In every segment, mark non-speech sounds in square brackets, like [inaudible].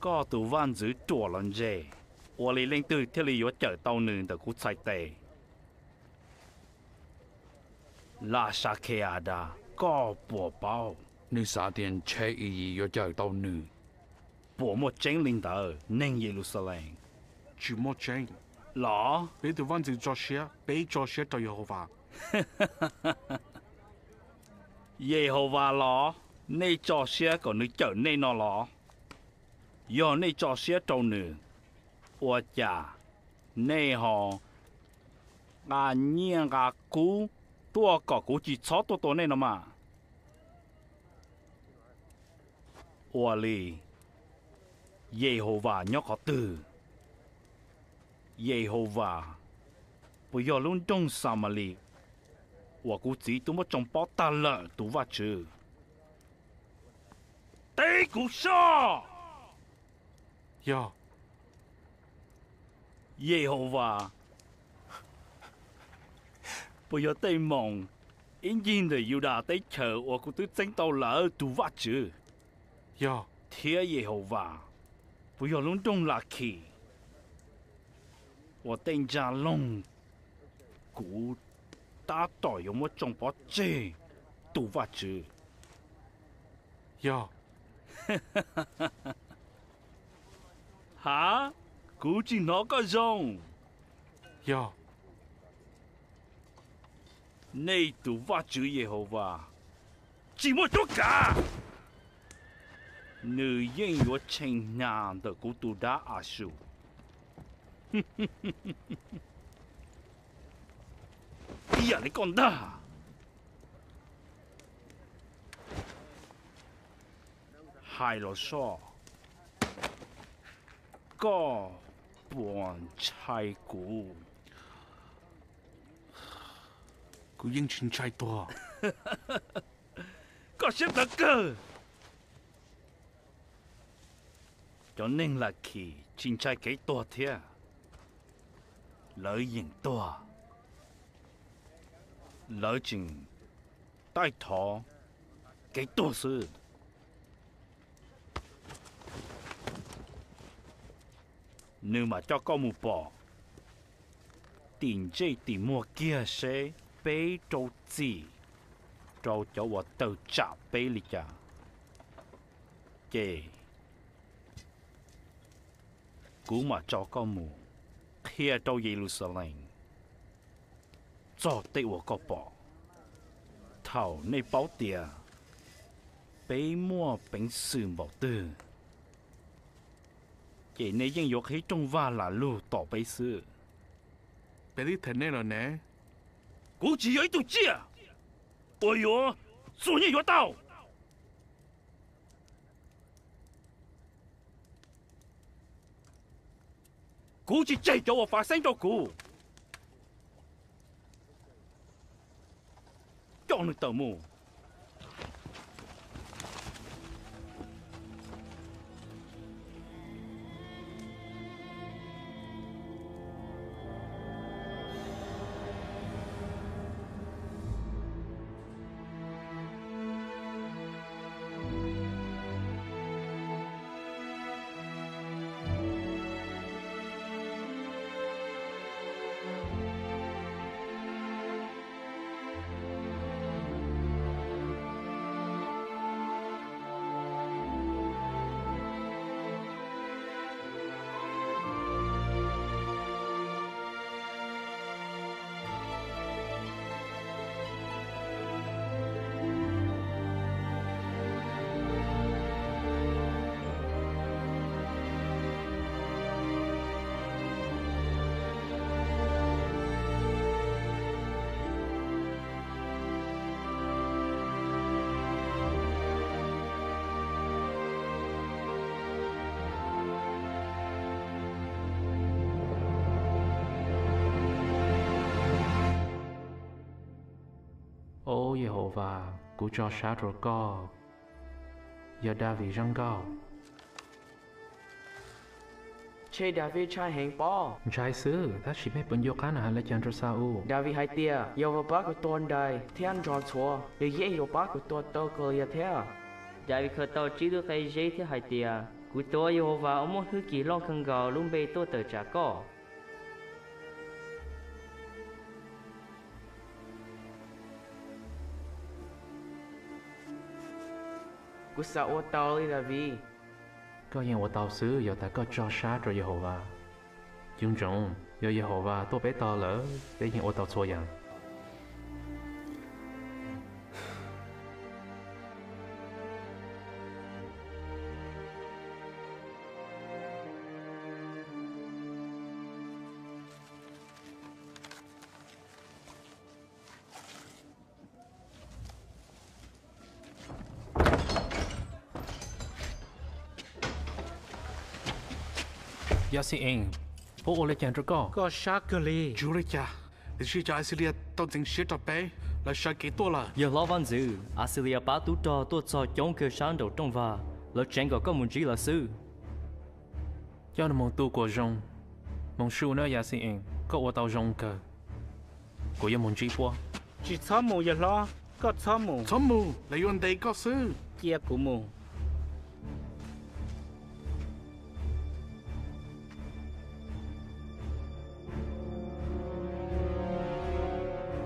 có tu văn giữ chùa lần dề ủa lý lên từ theo lý yếu chở tàu nương từ cú sai tề. La sa khe à đà có bùa bao. Nữ sa tiền chế ý gì yếu chở tàu nương? Bùa một chén linh tờ nên Jerusalem chỉ một chén. Lỡ? bị tù văn giữ Joshua bị Joshua tới Jehovah Jehovah lọ nay Joshua còn nữ chở nay nó lỡ giờ nay cho xe trâu nữ. Ủa cha, nay họ à nhiên à cú. Tua cọ cú chỉ chó tua tua này nó mà. Ủa lì. Giê hô và nhóc họ từ. Giê hô và bây giờ luôn trong sao mà lì. Ủa cú chỉ tụi mất trong bó ta lợ tụi và chứ. Tế cú sao 大了，都挖去。得股上。呀。耶和华，不要对梦，因因的犹大对求，我估都整到了都挖住。呀，天耶和华，不要乱动垃圾。我等家龙，古大袋有么种包这都挖住。呀，哈？估计哪个 hả? Cũng chỉ nó có rong. Yo. Nay tụ va chữ gì hồ va chỉ một chút cả. Nữ nhân yo chênh nhàn đó cũng tụ đã à su [laughs] giờ này còn đó hai lo sao? ก็差ว佢英俊ยกู [laughs] คุยยิ่ง俊仔几多ใจตัว郑带头，几多事 nếu mà cho con một bỏ tiền chơi tiền mua kia sẽ bế trâu gì trâu cho 我 tự trả bế lý cha chê. Cú mà cho con mù kia trâu Jerusalem. Cho tây vợ con bỏ thảo nơi báo tiền bế mua bánh sườn bảo tư chị này dân dục khí trong va là lu tổ bấy sư bé đi thế này rồi nè. Cũng chỉ ấy tụi chia. Tôi yếu số nhân yếu tao. Cũng chỉ chạy cho phát sinh cho cụ. Cho nó tao mù. 么？Ô Jehovah, cứu cho sát rồi co. Giờ David răng cao. Che David trai hẹn bò. Trai sư, ta chỉ biết bên yokan là lấy chân cho sao. David hai tia, yêu vào bác của tuần đời, thiên tròn chua, yêu dễ yêu bác của tuần tàu cơ ya thế. David khởi tàu chỉ được cái dễ thế hai tia, cú tôi Jehovah ông muốn hư kỳ long khăn gạo luôn bê tôi tờ trả có cú sợ ô tao đi là vì có những 我导师有大个抓杀着耶和华，种种有耶和华多被到了， si ing po ole chan tro ko ko sha ko li. Ju le cha de shi cha asilia ton ting shi to pe là sha ki to la ye lo van zu asilia pa tu to to cho chong ke shan do tong va lo chen go ko mun ji la su cho nó mong tu của rong mong su nơi dạ, ya si ing có ô tàu rong cơ. Của yêu mong chỉ qua chỉ thấm mù ya lo có thấm mù. Thấm mù là yên đây có sư. Kia của mù.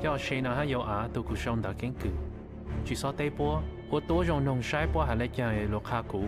要谁呢还有啊，都古上的根据，据说这波我多用弄晒播还来讲的洛卡古。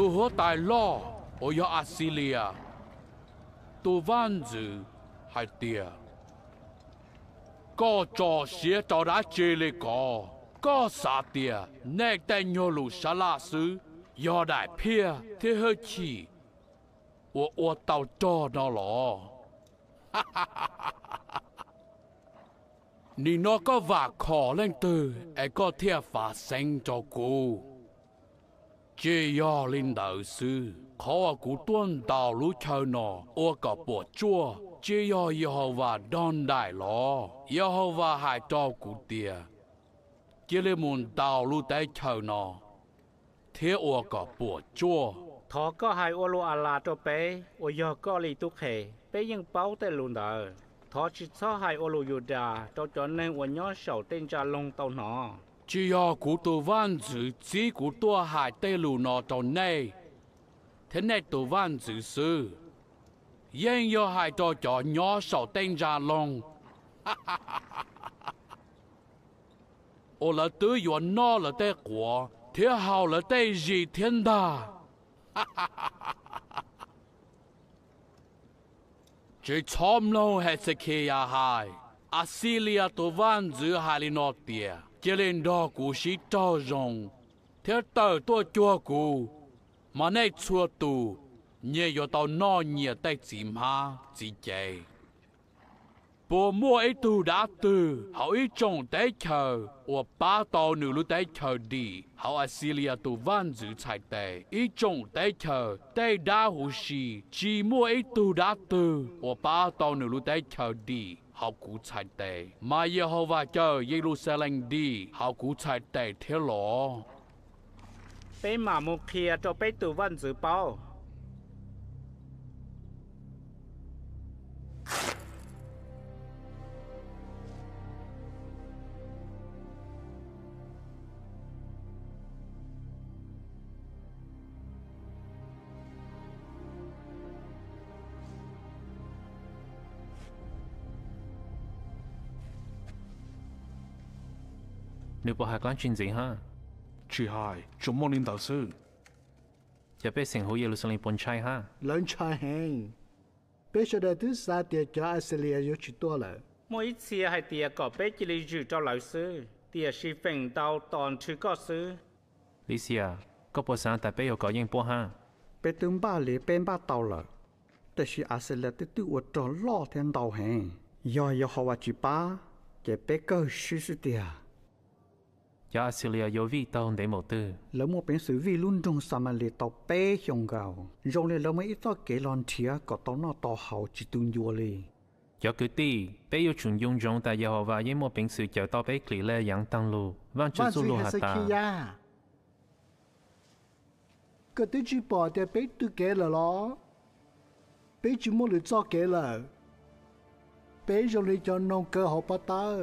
tu hố tài lo ở yo Asilia. Tu văn dự hai tia. Có cho xía [laughs] cho đã chê lê có có xả tia. Nè tay nhô lù xá la sứ yo đại pia thế hơi chi. Ủa ủa tàu trò nó lọ Nì nó có vả khó lên từ, ai có thiệt phá sinh cho cô chế yo linh đạo sư, khó cú tuân đạo lũ chờ nọ ô cả bộ chua. Chế yo Yehova don đại lo Yehova hại cho cú tiề. chế lê môn đạo lũ tay chờ nọ thế ô cả bộ chua. Thọ có hại ô lô à la cho bé, ô yo có lì tu khề bé nhưng báo tay lùn đời thọ chỉ cho hại ô lô yuda cho cho nên ô nhỏ sầu tên cha lông tàu nọ chỉ có cụ tù văn giữ chỉ của tua hải tây lù nọ trò này thế này tù văn giữ sư. Yên do hải trò chó nhỏ sổ tên ra long. [laughs] Ô là tứ yo nó là tê quả thế hào là tê gì thiên đà [laughs] chỉ chóm lâu hết sẽ kia à hài Asilia tù văn giữ hải lì nọ tiền chỉ lên đó cụ sĩ cho rằng thế tờ tua chua cụ mà nay chua tù. Nhẹ yo tao no nhẹ tay chỉ ma chỉ chạy bố mua ấy tu đã từ hậu ý trồng té chờ. Và ba tàu nữ lúc té chờ đi hậu Asilia tu văn giữ chạy tệ ý trồng té chờ té đa hồ xì chỉ mua ấy tu đã từ và ba tàu nữ lúc té chờ đi hậu cú chạy tế. Mà Yehovah chờ Jerusalem đi, hậu cú chạy tế thế lọ. bé mà một kia cho bé tu văn dự 你部下講轉正嚇？住鞋做摩念頭先，就俾成好嘢上嚟半差嚇。兩差輕，俾上嚟都殺掉咗阿斯利亞有幾多啦？每一次係第一個俾住你住咗老師，第二是分到當處個師。李師啊，嗰部上特別有個應波嚇。俾東巴嚟邊巴到啦，但是阿斯利亞都對我做落天道行，又要學話住巴，就俾個輸輸掉。cho Syria yo vi tông để một tư. Lỡ một bên sự vi luôn trong sa mà lệ tàu bé hiong gạo. rồi lệ lỡ mấy ít tao kể lon chia có tao nó tao hậu chỉ tuôn vô lì. Cho cứ tí, bé yêu chung dung rồng tại Jehovah với một bên sự chờ tao bé kỹ lệ yang tăng lù. Vâng chú su vâng, lù hạt ta. Cái tí chú bỏ thì bé tu kể là lo. Bé chú muốn lựa cho kể là. Bé rồng lệ cho nông cơ học bắt tao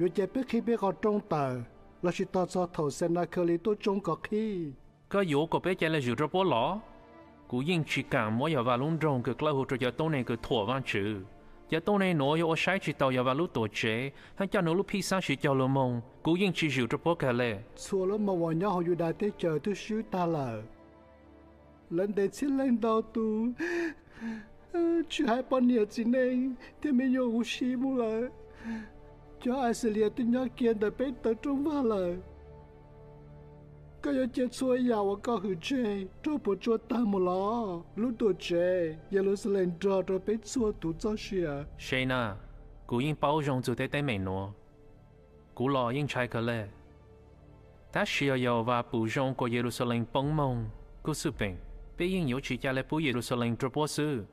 yo che pe khi pe ko trong ta la shi ta sa thau sen na khali to trong ko khi. Ka yo ko pe che la ju po lo cú yên chỉ cảm mỗi giờ và luôn rong cực lâu cho giờ tối nay cực thua văn chữ giờ tối nay nói yo sai chỉ tàu giờ và lúc tổ chế. Hắn cha nó lúc phi sáng chỉ cho lô mông. Cú yên chỉ chịu cho bố cả lệ. Xua lô mông vào nhau họ dù đại tế chờ tôi xíu ta lờ. Lần để xin lên đầu tu chưa hai bao nhiêu chỉ nên thì mình yêu u xí mua lại cho Asilia tin nhớ kia đã biết tới trung và lời. Cái yếu chết xuôi giàu và có hữu chê, trô bộ chúa ta mù lọ, lúc tù chê, Jerusalem trò trò biết xua tù cho xìa. Xê nà, cụ yên bao rộng dù tế tế mẹ nô, cụ lọ yên trái cờ lệ. Ta xìa giàu và bù rộng của Jerusalem bóng mông, cụ sư bình, bế yên yếu chỉ cha lệ bù Jerusalem trô bộ sư.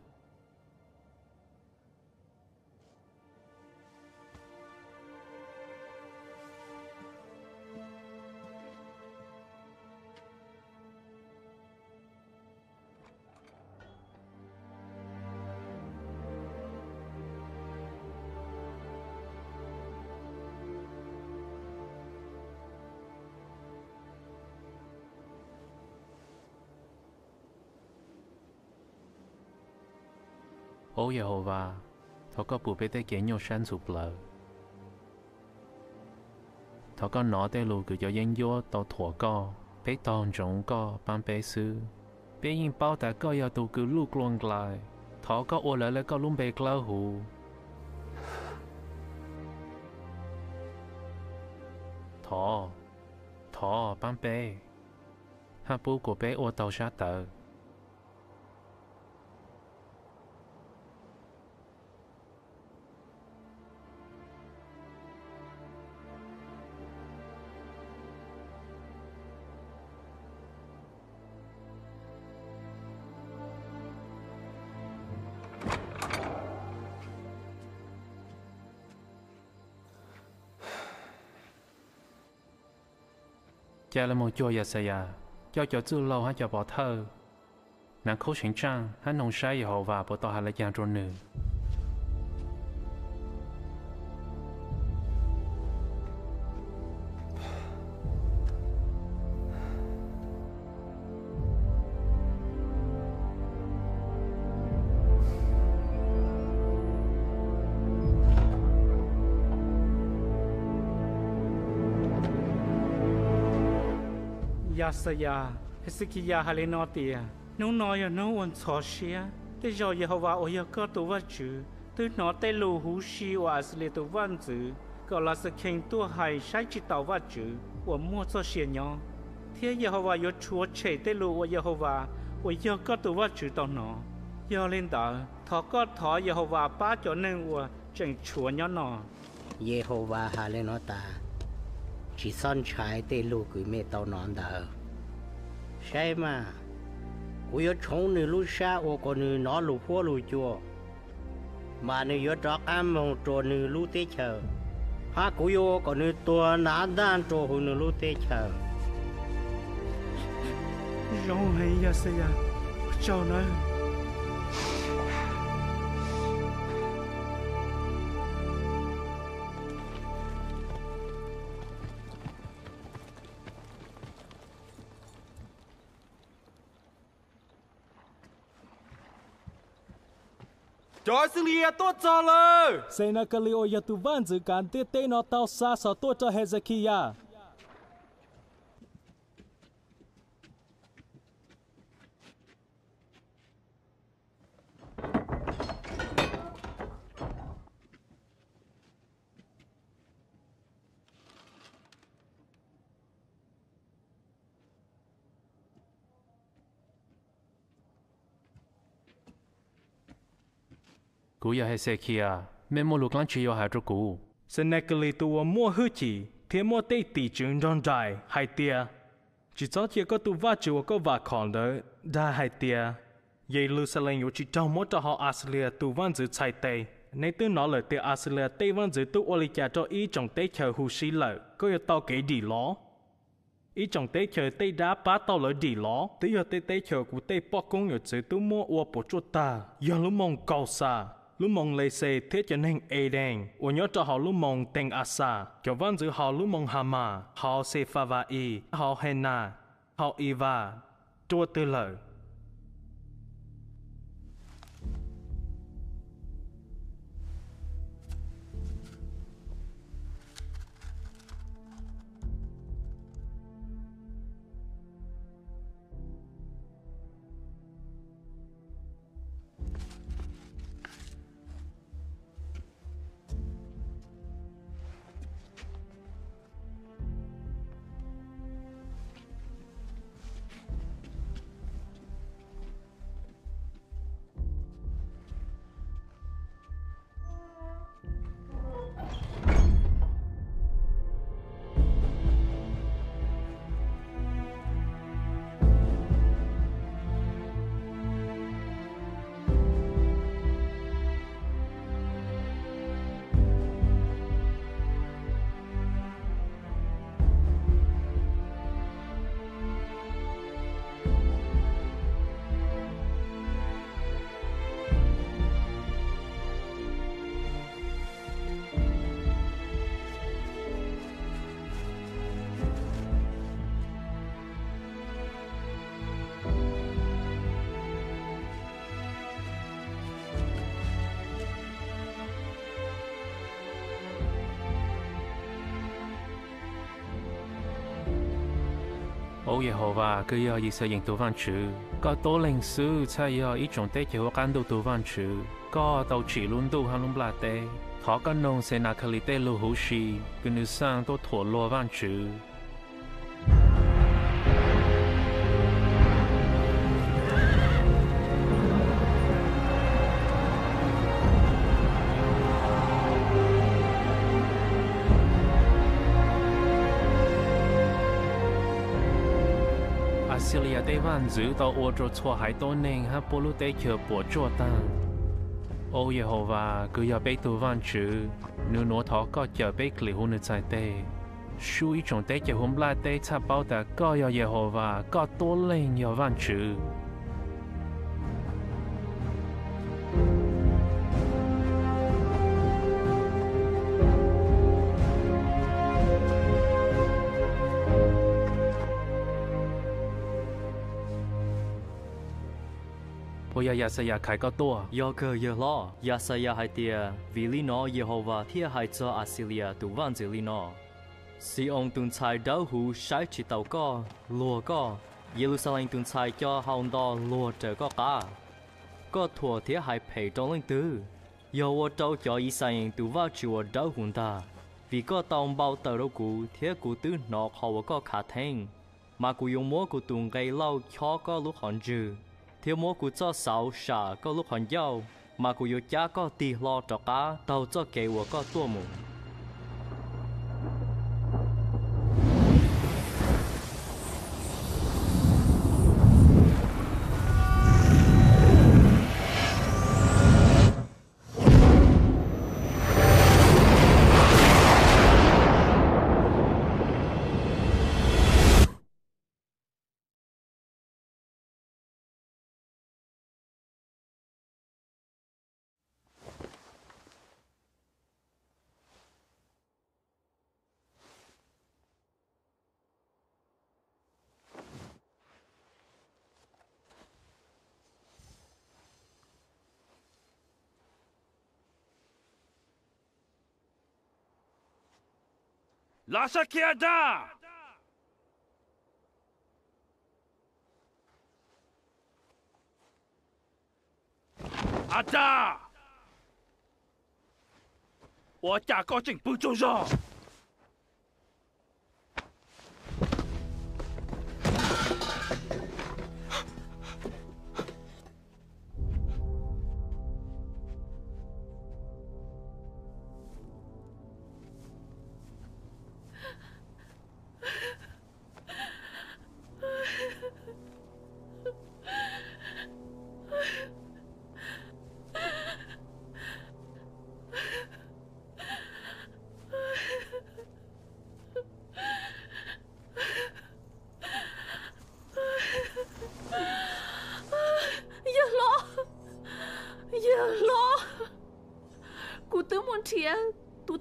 Ô Giê-hô-va, thọ có bù bê tê kẻ nhau sáng sụp lờ. Thọ có nọ tê lù cử cho dân dô tàu thổ co, bế tòn rộng co, bán bế sư. Bế yên bao tà co yà tù cử lúc luôn lại, thọ có ô lỡ lỡ co luôn bê lỡ hù. Thọ, thọ bán bê. Hạ bù của bế ô tàu sát tàu. Cha là một chỗ ya say à cho cho chữ lâu hay cho bỏ thơ? Nàng khâu sinh trang hay nông sai hậu và bỏ tỏ hay là giang trôn nữ. Ya sa ya, hesiki ya hale no tia. No no ya giờ Jehovah ôi shia. Te jo Yehova o ya ka tu wa chu. Tu no te lu hu shi wa asle tu wan zu. Ko la sa king tu hai shai chi tao wa chu. Wa mo so xie nyo. Thế Yehova yo chua che te lu wa Jehovah ôi ya ka tu wa chu tao no. Ya lên đó, thọ có thọ Jehovah ba cho nên wa chẳng chúa nyo no. Jehovah Halenota chỉ son trái tê lù gửi mẹ tàu nón đó sai mà cú yo chong nữ lu sa o có nữ nó lu phô lu chua mà nữ yo trọ am mong trò nữ lu tê chờ ha cú yo có nữ tua ná đan trò hù nữ lu tê chờ rong hay ya sa ya. À? Chào nó. Cho Syria Joselia Totsalo! Senacaleo Yatuvanzi Gandete Notau Sasa Tota Hezekiah. Te no tau cú ya hay kia mẹ mua lục lăng chỉ yo hai chỗ cú Senekali tu mua hư chỉ, thế mua tây tỷ chứng rong dài hai tia. Chỉ cho chỉ có tu va chịu có va còn đỡ đa hai tia. Vậy lu sa lên chỉ trong mỗi cho họ Australia tu văn giữ chạy tây. Nên từ nó lời từ Australia tây văn giữ tu Australia cho ý trong tây chờ hù sĩ lợi, có yêu tao kể đi ló. Ý trong tây chờ tây đá bá tao lợi đi ló. Tới giờ tây tây chờ của tây bỏ công yêu giữ tu mua ua bộ chuột ta. Giờ lúc mong cầu xa lúc mong lấy xe thế cho nên ê đen và nhớ cho họ lúc mong tên sa. Cho văn giữ họ lúc mong hama họ se pha và y, họ hena họ iva chua tư lợi. Ô Jehovah cứ yo ý sẽ dành tu văn chữ có tố linh sư chạy yo ý trong tế cho căn đồ tu văn chữ có tàu chỉ luôn tu hàng luôn bla tế thọ cái nông sẽ nà khali tế lu hữu shi cứ nữ sang tô thổ lô văn chữ Australia 的万族到澳洲错喺多年喺波鲁地桥播咗单。ô耶和华佢又俾到万主，你攞头个又俾离婚嘅在地，属于种地结婚拉地插包的个有耶和华个多年有万主。 我要亚瑟亚开个多，要个要咯，亚瑟亚还爹，vì lý nó Jehovah thiên hai cho Assyria tu van giữ lý nó. Si ông tuần sai đau hù sai chỉ tàu co, lùa co, Jerusalem tuần sai cho hồng đo lùa trở co cả. Có thua thiên hai phải trong linh tư. Yêu wo trâu cho Israel tu va chùa đau hùn ta. Vì có tông bao tờ đâu cũ, thiên cũ tư nó họ có khả thành. Mà cũ dùng múa cũ tuần gây lâu cho có lúc hòn dư thiếu mua của cho sáu xả có lúc hoàn dâu, mà của yêu cha có tì lo cho cá, tàu cho kế của có tua mù. 拉萨奇阿达，阿达，我再高兴不中用。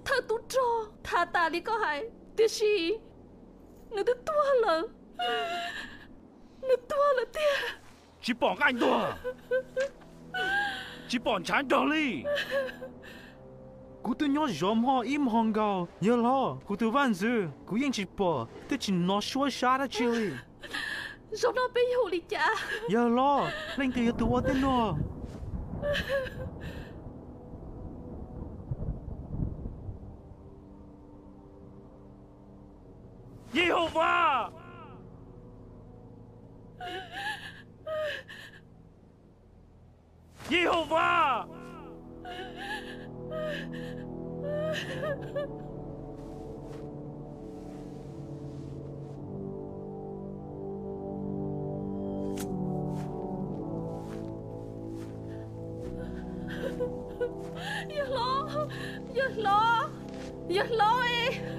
Tu thơ tu trò tha ta đi có hay tia gì nó tu tua lờ nó tua lờ tia chỉ bỏ anh tua chỉ bỏ chán đồ đi cú tu nhỏ giòm ho im hong gao nhớ lo cú tu van dư cú yên chỉ bỏ tu chỉ nó xua xa ra chili Rồi nó bị hù đi cha nhớ lo lên từ tu tên nó Jehovah! Jehovah! Giờ lo Giờ lo Giờ lo đi